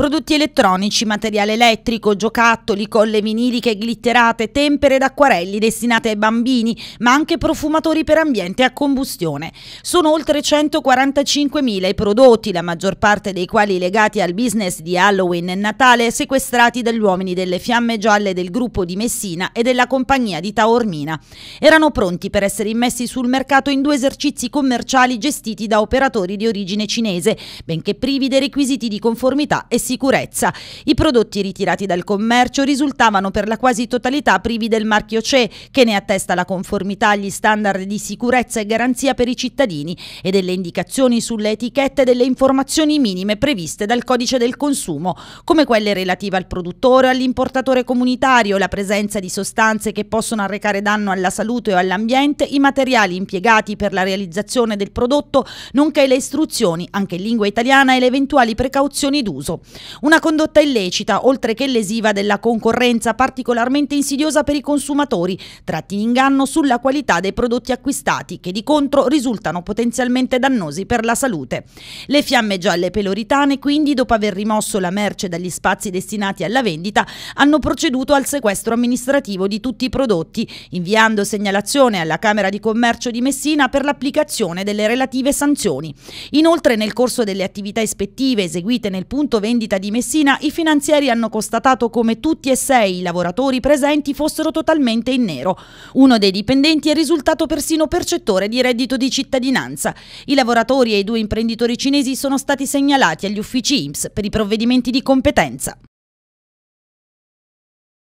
Prodotti elettronici, materiale elettrico, giocattoli, colle viniliche glitterate, tempere ed acquarelli destinate ai bambini, ma anche profumatori per ambiente a combustione. Sono oltre 145.000 i prodotti, la maggior parte dei quali legati al business di Halloween e Natale, sequestrati dagli uomini delle fiamme gialle del gruppo di Messina e della compagnia di Taormina. Erano pronti per essere immessi sul mercato in due esercizi commerciali gestiti da operatori di origine cinese, benché privi dei requisiti di conformità e sicurezza. I prodotti ritirati dal commercio risultavano per la quasi totalità privi del marchio CE, che ne attesta la conformità agli standard di sicurezza e garanzia per i cittadini e delle indicazioni sulle etichette delle informazioni minime previste dal codice del consumo, come quelle relative al produttore o all'importatore comunitario, la presenza di sostanze che possono arrecare danno alla salute o all'ambiente, i materiali impiegati per la realizzazione del prodotto, nonché le istruzioni, anche in lingua italiana, e le eventuali precauzioni d'uso. Una condotta illecita, oltre che lesiva della concorrenza, particolarmente insidiosa per i consumatori, tratti in inganno sulla qualità dei prodotti acquistati, che di contro risultano potenzialmente dannosi per la salute. Le fiamme gialle peloritane, quindi, dopo aver rimosso la merce dagli spazi destinati alla vendita, hanno proceduto al sequestro amministrativo di tutti i prodotti, inviando segnalazione alla Camera di Commercio di Messina per l'applicazione delle relative sanzioni. Inoltre, nel corso delle attività ispettive eseguite nel punto vendita di Messina, i finanzieri hanno constatato come tutti e sei i lavoratori presenti fossero totalmente in nero. Uno dei dipendenti è risultato persino percettore di reddito di cittadinanza. I lavoratori e i due imprenditori cinesi sono stati segnalati agli uffici IMSS per i provvedimenti di competenza.